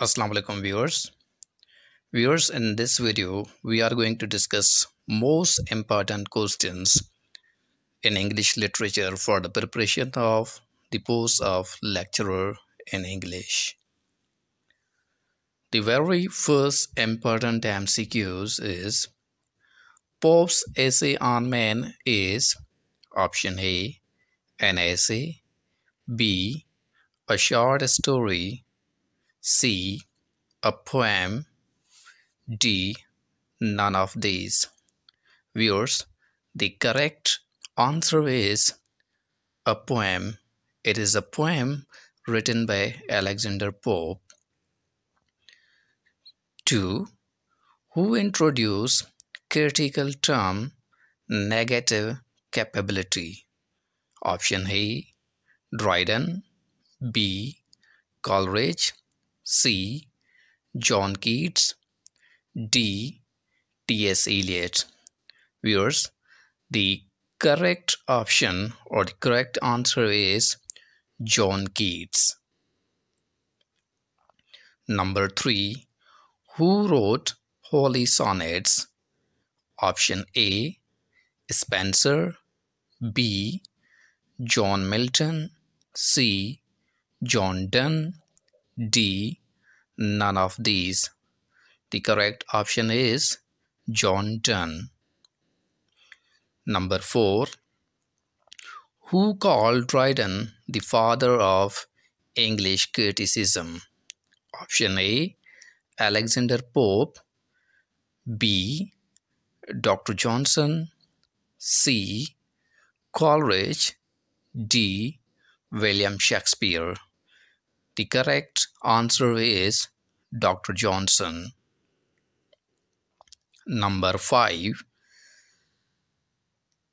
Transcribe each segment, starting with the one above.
Assalamu alaikum viewers. Viewers, in this video, we are going to discuss most important questions in English literature for the preparation of the post of lecturer in English. The very first important MCQs is Pope's essay on man is option A, an essay, B, a short story, C. A poem. D. None of these. Viewers, the correct answer is a poem. It is a poem written by Alexander Pope. 2. Who introduced critical term negative capability? Option A. Dryden. B. Coleridge. C. John Keats D. T.S. Eliot Viewers, the correct option or the correct answer is John Keats. Number 3. Who wrote Holy Sonnets? Option A. Spenser B. John Milton C. John Donne D. None of these. The correct option is John Donne. Number 4. Who called Dryden the father of English criticism? Option A. Alexander Pope B. Dr. Johnson C. Coleridge D. William Shakespeare the correct answer is Dr. Johnson. Number 5.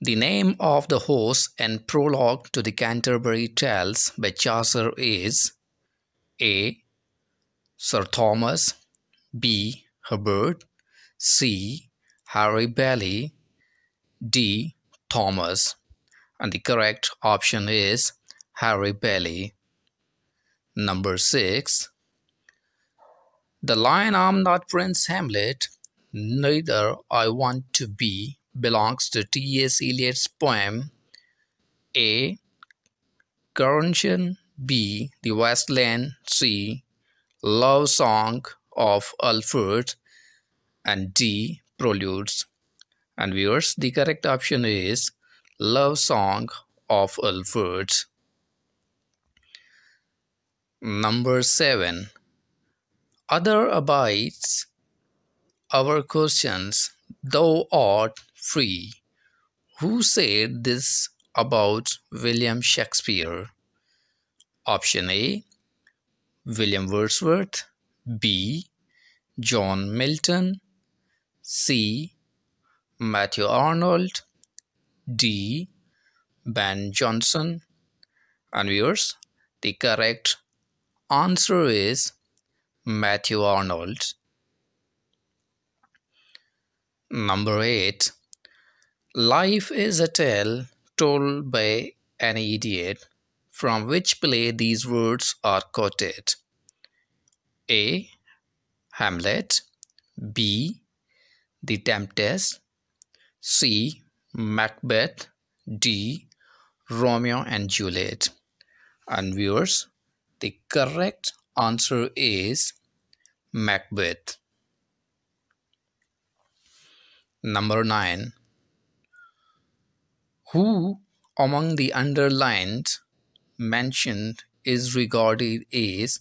The name of the horse and prologue to the Canterbury Tales by Chaucer is A. Sir Thomas B. Herbert C. Harry Bailey D. Thomas and the correct option is Harry Bailey. Number 6. The line I'm not Prince Hamlet, neither I want to be belongs to T.S. Eliot's poem A. Coronation B. The Wasteland C. Love Song of Alfred and D. Preludes. And viewers, the correct option is Love Song of Alfred. Number 7. Other abides our questions, thou art free. Who said this about William Shakespeare? Option A. William Wordsworth B. John Milton C. Matthew Arnold D. Ben Jonson and viewers the correct Answer is Matthew Arnold. Number 8. Life is a tale told by an idiot. From which play these words are quoted? A. Hamlet B. The Tempest C. Macbeth D. Romeo and Juliet and viewers the correct answer is Macbeth. Number 9. Who among the underlined mentioned is regarded as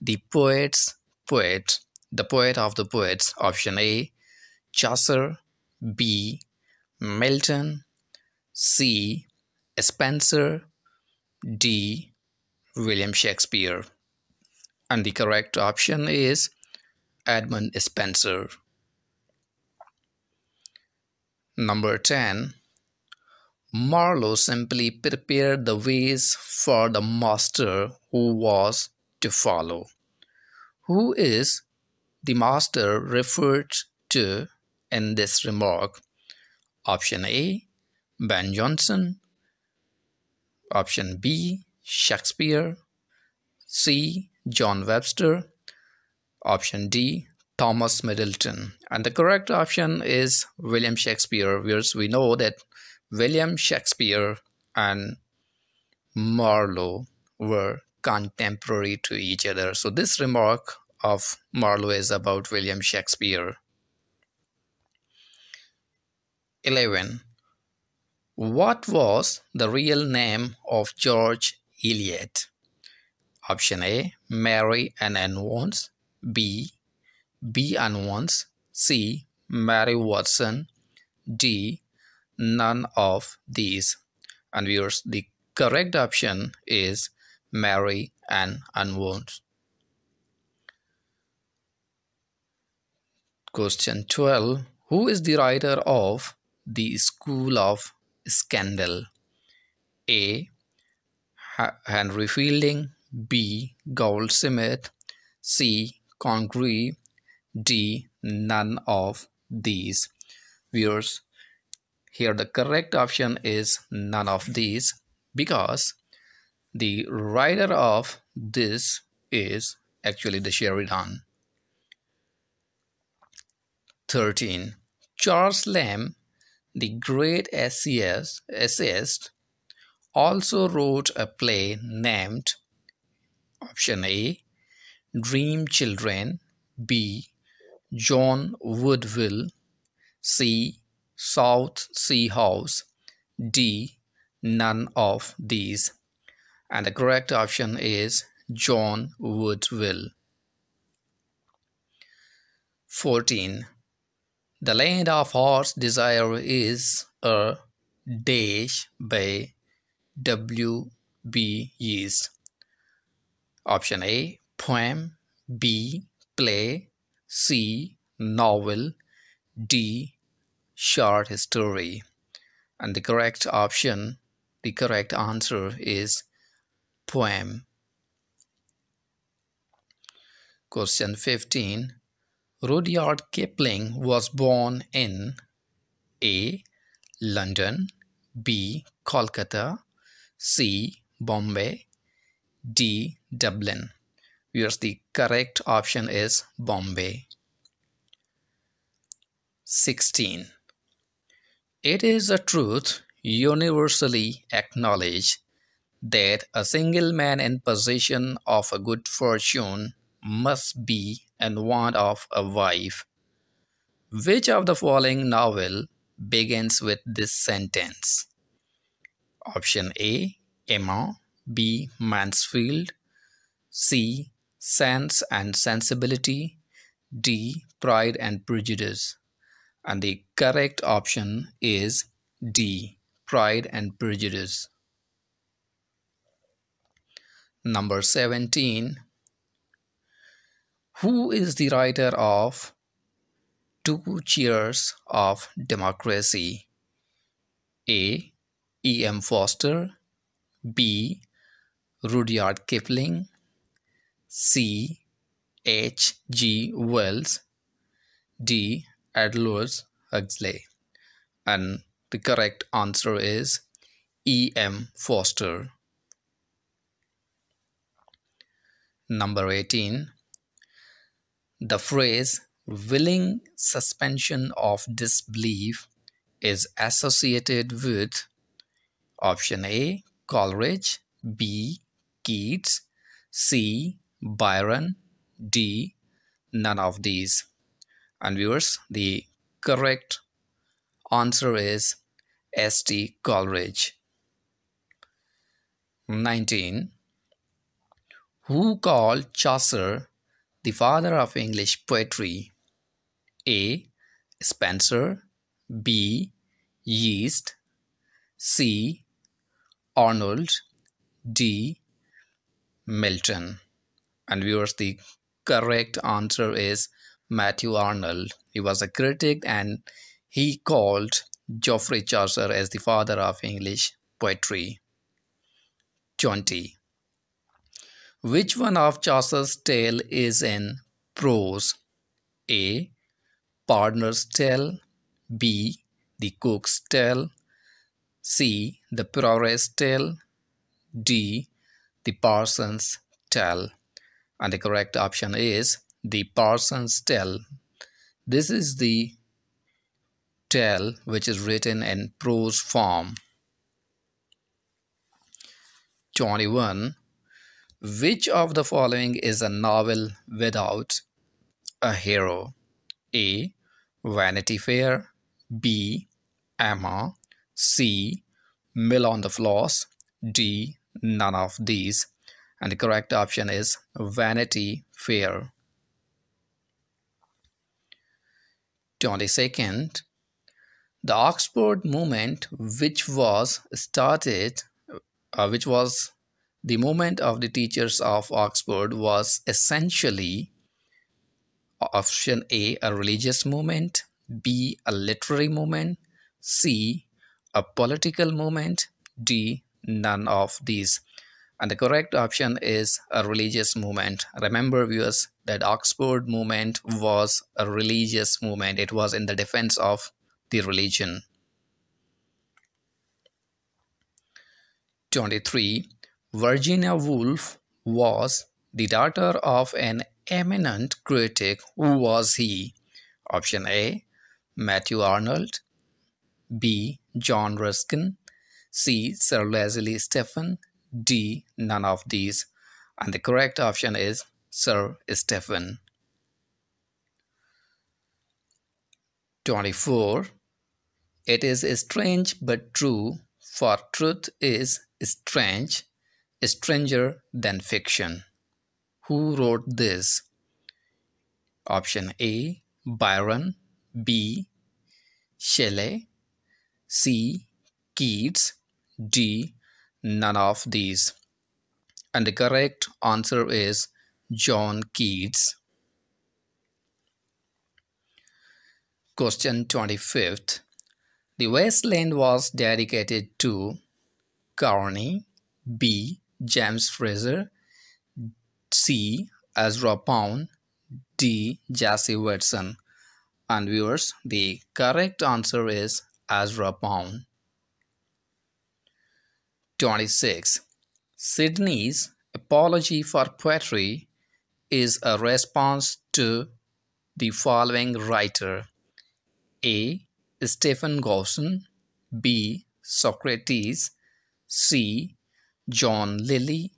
the poet's poet, the poet of the poets? Option A. Chaucer B. Milton C. Spenser D. William Shakespeare. And the correct option is Edmund Spenser. Number 10. Marlowe simply prepared the ways for the master who was to follow. Who is the master referred to in this remark? Option A. Ben Jonson. Option B. Shakespeare, C. John Webster, Option D, Thomas Middleton. And the correct option is William Shakespeare, whereas we know that William Shakespeare and Marlowe were contemporary to each other. So this remark of Marlowe is about William Shakespeare. 11. What was the real name of George Eliot? Option A. Mary Ann Evans B. B and C. Mary Watson. D. None of these. And viewers, the correct option is Mary Ann Evans. Question 12. Who is the writer of The School of Scandal? A. Henry Fielding B. Goldsmith C. Congreve D. None of these. Viewers, here the correct option is none of these because the writer of this is actually the Sheridan. 13. Charles Lamb, the great essayist, essayist, also wrote a play named Option A Dream Children B. John Woodvil C. South Sea House D. None of these and the correct option is John Woodvil 14 The Land of Heart's Desire is a dash by W. B. Yeats Option A Poem B. Play C. Novel D. Short story and the correct option the correct answer is poem question 15 Rudyard Kipling was born in A. London B. Kolkata C. Bombay D. Dublin. Here's the correct option is Bombay. 16. It is a truth universally acknowledged that a single man in possession of a good fortune must be in want of a wife. Which of the following novel begins with this sentence? Option A. Emma B. Mansfield C. Sense and Sensibility D. Pride and Prejudice and the correct option is D. Pride and Prejudice. Number 17. Who is the writer of Two Cheers of Democracy? A. E. M. Forster, B. Rudyard Kipling C. H. G. Wells D. Aldous Huxley and the correct answer is E. M. Forster. Number 18. The phrase willing suspension of disbelief is associated with option A. Coleridge B. Keats C. Byron D. None of these. And viewers, the correct answer is S.T. Coleridge. 19. Who called Chaucer the father of English poetry? A. Spenser B. Yeats C. Arnold D. Milton and viewers the correct answer is Matthew Arnold he was a critic and he called Geoffrey Chaucer as the father of English poetry 20 which one of Chaucer's tale is in prose? A. Pardoner's tale B. The Cook's tale C. The Prioress's tale D. The Parson's tale and the correct option is the Parsons Tale. This is the tale which is written in prose form. 21. Which of the following is a novel without a hero? A. Vanity Fair B. Emma C. Mill on the Floss D. None of these and the correct option is Vanity Fair. 22nd the Oxford movement which was started uh, which was the movement of the teachers of Oxford was essentially option A a religious movement B a literary movement C a political movement D none of these and the correct option is a religious movement remember viewers that Oxford movement was a religious movement it was in the defense of the religion 23 Virginia Woolf was the daughter of an eminent critic. Who was he? Option A Matthew Arnold, B. John Ruskin, C. Sir Leslie Stephen, D. None of these. And the correct option is Sir Stephen. 24. It is strange but true, for truth is strange stranger than fiction. Who wrote this? Option A Byron, B Shelley, C Keats, D none of these. And the correct answer is John Keats. Question 25th. The Wasteland was dedicated to Carney, B. James Frazer, C. Ezra Pound, D. Jessie Weston. And viewers, the correct answer is Ezra Pound. 26. Sidney's apology for poetry is a response to the following writer A. Stephen Gosson B. Socrates C. John Lyly,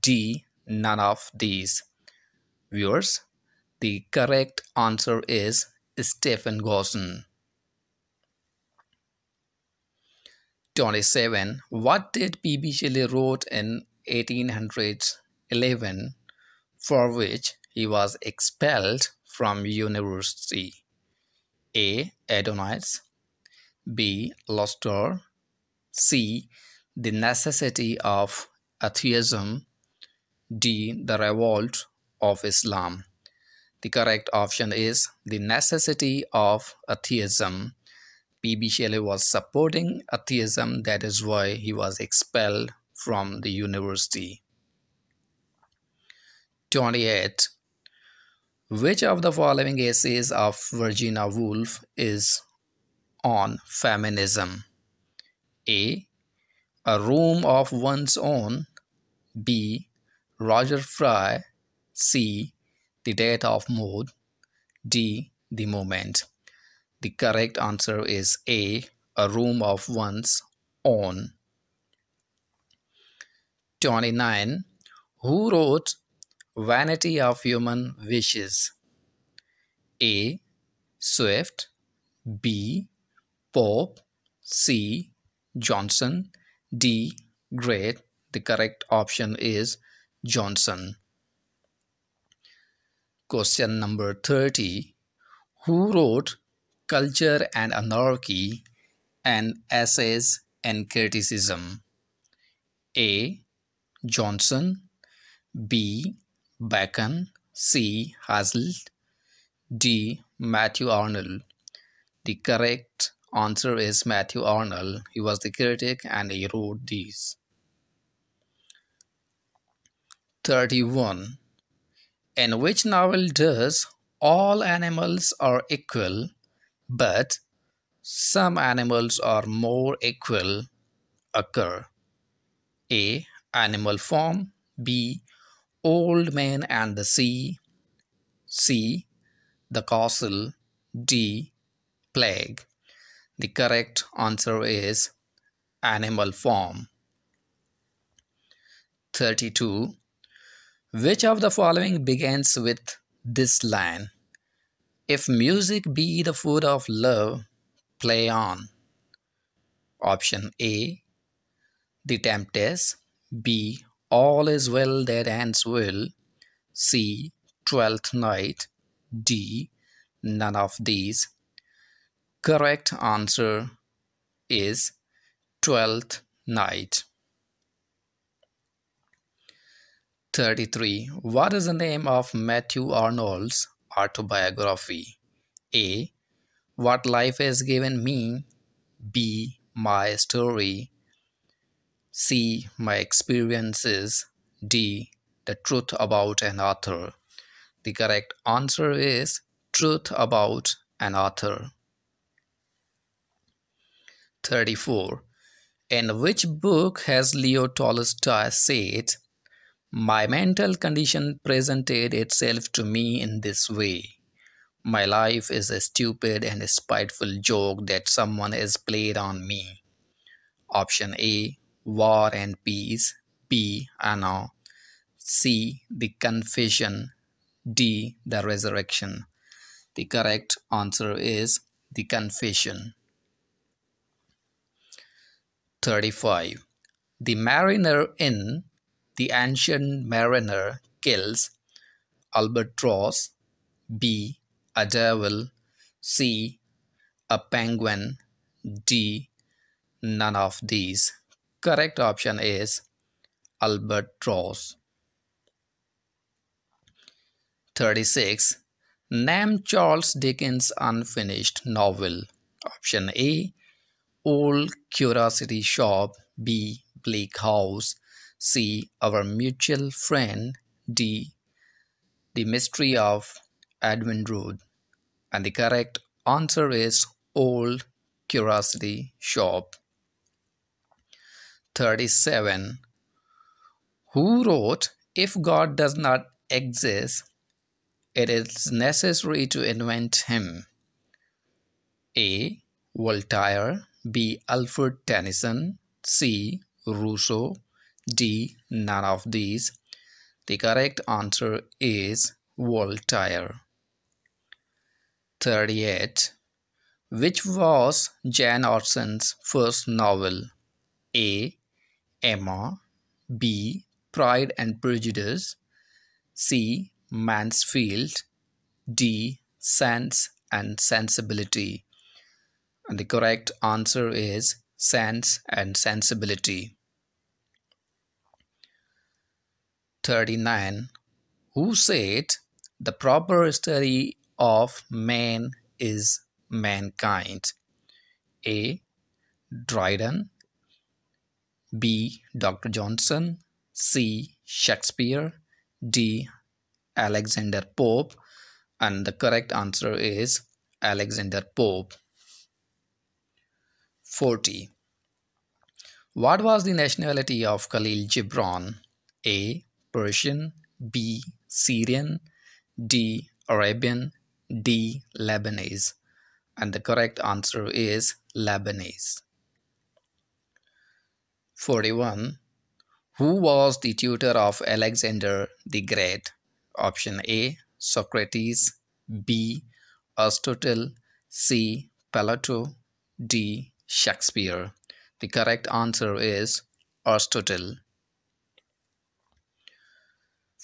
D. None of these. Viewers, the correct answer is Stephen Gosson. 27. What did P.B. Shelley wrote in 1811 for which he was expelled from university? A. Adonais B. Luster C the necessity of atheism d the revolt of islam the correct option is the necessity of atheism pb shelley was supporting atheism that is why he was expelled from the university 28 which of the following essays of virginia woolf is on feminism a a room of one's own. B. Roger Fry. C. The date of mood. D. The moment. The correct answer is A. A room of one's own. 29. Who wrote Vanity of Human Wishes? A. Swift. B. Pope. C. Johnson. D. Great. The correct option is Johnson. Question number 30. Who wrote Culture and Anarchy and Essays and Criticism? A. Johnson B. Bacon C. Hazlitt D. Matthew Arnold The correct answer is Matthew Arnold. He was the critic and he wrote these. 31. In which novel does all animals are equal, but some animals are more equal occur? A. Animal Farm B. Old Man and the Sea C. The Castle D. Plague The correct answer is Animal Farm 32. Which of the following begins with this line? If music be the food of love, play on. Option A. The Tempest B. All is well that ends well. C. Twelfth Night. D. None of these. Correct answer is Twelfth Night. 33. What is the name of Matthew Arnold's autobiography? A. What Life Has Given Me. B. My Story. C. My Experiences. D. The Truth About an Author. The correct answer is Truth About an Author. 34. In which book has Leo Tolstoy said, My mental condition presented itself to me in this way. My life is a stupid and spiteful joke that someone has played on me. Option A War and Peace. B. Anna. C. The Confession. D. The Resurrection. The correct answer is The Confession. 35. The mariner in The Ancient Mariner kills albatross. B a devil, C, a penguin, D, none of these. Correct option is albatross. 36. Name Charles Dickens' unfinished novel. Option A, Old Curiosity Shop. B, Bleak House. C, Our Mutual Friend. D, The Mystery of Edwin Drood. And the correct answer is Old Curiosity Shop. 37. Who wrote, If God does not exist, it is necessary to invent him? A. Voltaire. B. Alfred Tennyson. C. Rousseau. D. None of these. The correct answer is Voltaire. 38. Which was Jane Austen's first novel? A. Emma. B. Pride and Prejudice. C. Mansfield. D. Sense and Sensibility. And the correct answer is Sense and Sensibility. 39. Who said the proper study of man is mankind. A. Dryden. B. Dr. Johnson. C. Shakespeare. D. Alexander Pope. And the correct answer is Alexander Pope. 40. What was the nationality of Khalil Gibran? A. Persian. B. Syrian. D. Arabian. D. Lebanese. And the correct answer is Lebanese. 41. Who was the tutor of Alexander the Great? Option A. Socrates. B. Aristotle. C. Plato. D. Shakespeare. The correct answer is Aristotle.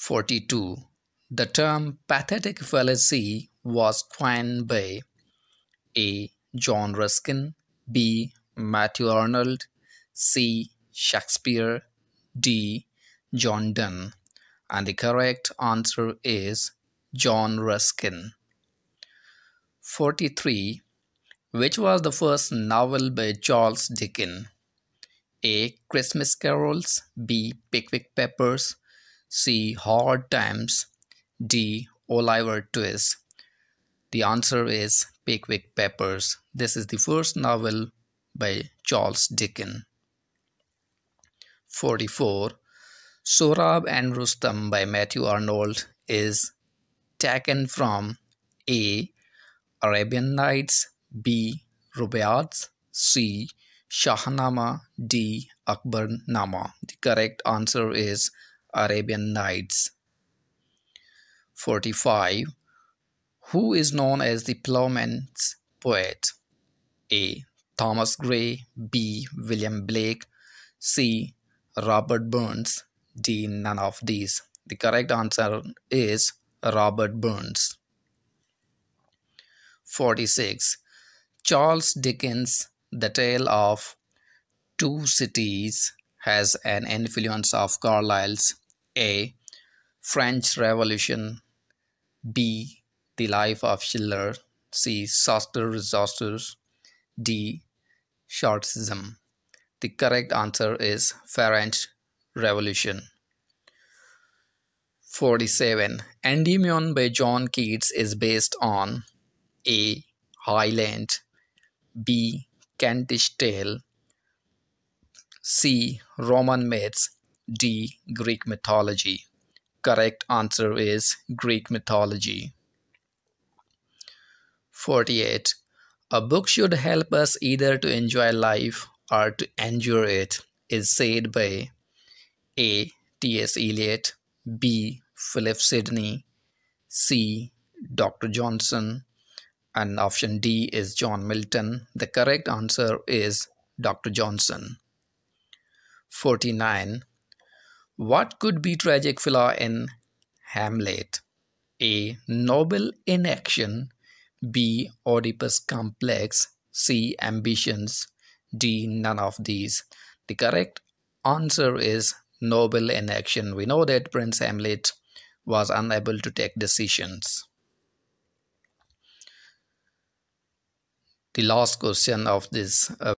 42. The term pathetic fallacy was coined by A. John Ruskin, B. Matthew Arnold, C. Shakespeare, D. John Donne. And the correct answer is John Ruskin. 43. Which was the first novel by Charles Dickens? A. Christmas Carols, B. Pickwick Papers, C. Hard Times, D. Oliver Twist. The answer is Pickwick Papers. This is the first novel by Charles Dickens. 44. Sohrab and Rustam by Matthew Arnold is taken from A. Arabian Nights B. Rubaiyats C. Shahnama D. Akbarnama. The correct answer is Arabian Nights. 45. Who is known as the plowman's poet? A. Thomas Gray B. William Blake C. Robert Burns D. None of these. The correct answer is Robert Burns. 46. Charles Dickens' The Tale of Two Cities has an influence of Carlyle's A. French Revolution B. The Life of Schiller C. Sartor Resartus D. Chartism. The correct answer is French Revolution. 47. Endymion by John Keats is based on A. Highland B. Kentish Tale C. Roman myths D. Greek mythology Correct answer is Greek mythology. 48. A book should help us either to enjoy life or to endure it is said by A. T.S. Eliot B. Philip Sidney C. Dr. Johnson and option D is John Milton. The correct answer is Dr. Johnson. 49. What could be tragic flaw in Hamlet? A. Noble inaction B. Oedipus complex C. Ambitions D. None of these. The correct answer is noble inaction. We know that Prince Hamlet was unable to take decisions. The last question of this uh,